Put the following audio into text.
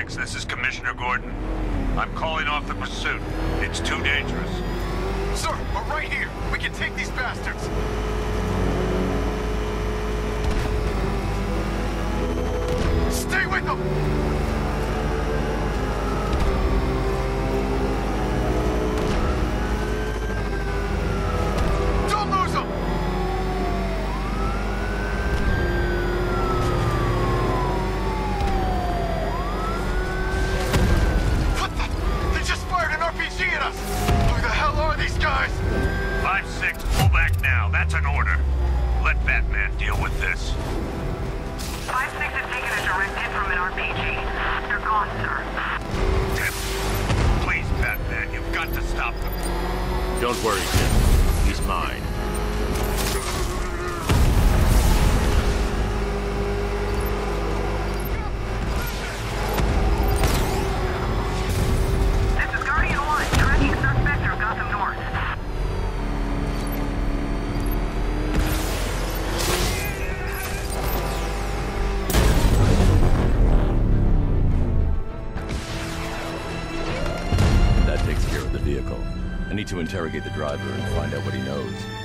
5-6, this is Commissioner Gordon. I'm calling off the pursuit. It's too dangerous. Sir, we're right here. We can take these bastards. Stay with them! Are guys? 5-6, pull back now. That's an order. Let Batman deal with this. 5-6 has taken a direct hit from an RPG. They're gone, sir. Tim, Please, Batman, you've got to stop them. Don't worry, Jim. He's mine. Vehicle. I need to interrogate the driver and find out what he knows.